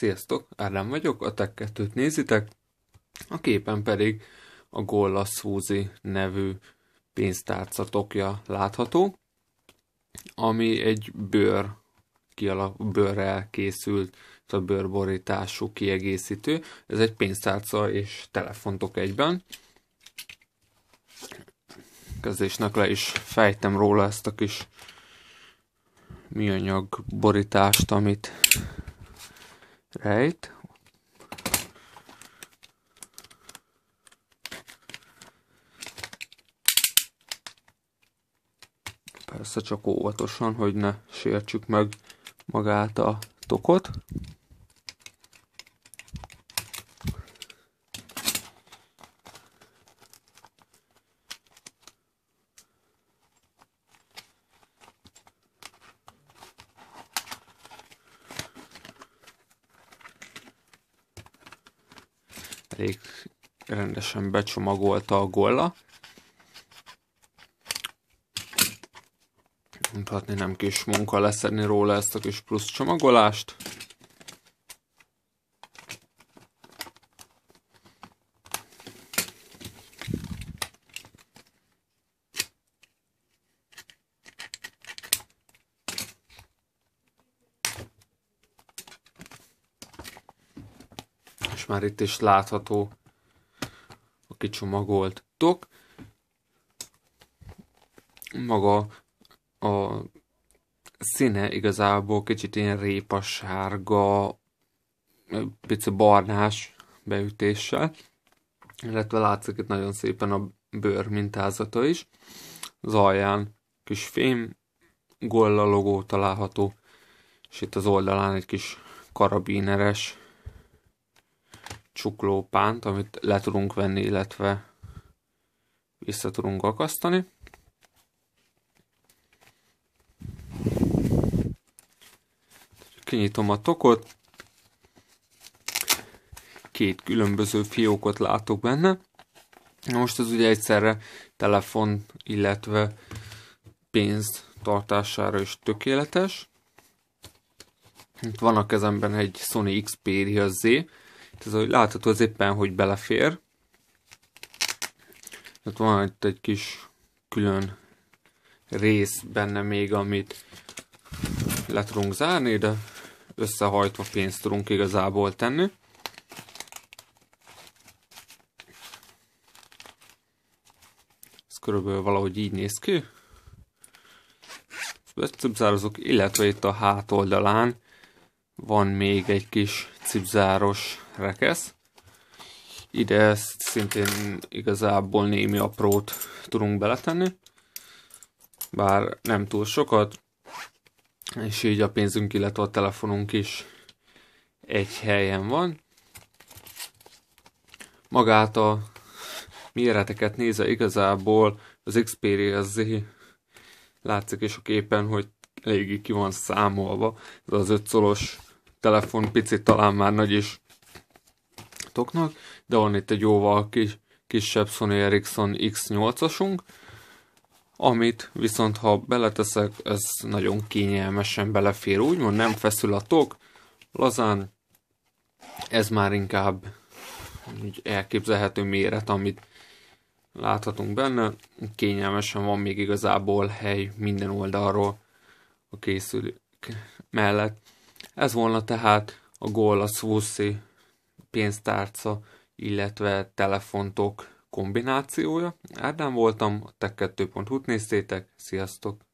Sziasztok, Ádám vagyok, a Tech 2 nézitek. A képen pedig a Golla Suzy nevű pénztárca tokja látható, ami egy bőr, kialak, bőrrel készült, a bőrborítású kiegészítő. Ez egy pénztárca és telefontok egyben. Kezdésnek le is fejtem róla ezt a kis műanyag borítást, amit rejt. Persze csak óvatosan, hogy ne sértsük meg magát a tokot. Elég rendesen becsomagolta a golla. Mondhatni nem kis munka leszedni róla ezt a kis plusz csomagolást. Már itt is látható a kicsomagolt tok. Maga a színe igazából kicsit ilyen répas sárga, pici barnás beütéssel, illetve látszik itt nagyon szépen a bőr mintázata is. Az alján kis fém golla logó található, és itt az oldalán egy kis karabíneres csuklópánt, amit le tudunk venni, illetve vissza tudunk akasztani. Kinyitom a tokot. Két különböző fiókot látok benne. Most ez ugye egyszerre telefon, illetve pénz tartására is tökéletes. Itt van a kezemben egy Sony Xperia Z, ez ahogy látható az éppen, hogy belefér. Ott van itt egy kis külön rész benne még, amit le tudunk zárni, de összehajtva pénzt tudunk igazából tenni. Ez körülbelül valahogy így néz ki. Cipzározok, illetve itt a hátoldalán van még egy kis cipzáros rekesz. Ide ezt szintén igazából némi aprót tudunk beletenni, bár nem túl sokat, és így a pénzünk, illetve a telefonunk is egy helyen van. Magát a méreteket nézve igazából az Xperia Z látszik is a képen, hogy eléggé ki van számolva. Ez az 5 szolos telefon picit talán már nagy is toknak, de van itt egy jóval kis, kisebb Sony Ericsson X8-asunk, amit viszont ha beleteszek, ez nagyon kényelmesen belefér, úgymond nem feszül a tok, lazán ez már inkább egy elképzelhető méret, amit láthatunk benne, kényelmesen van még igazából hely minden oldalról a készülék mellett. Ez volna tehát a Goal a Swussi pénztárca, illetve telefontok kombinációja. Ádám voltam, a tech2.hu-t néztétek, sziasztok!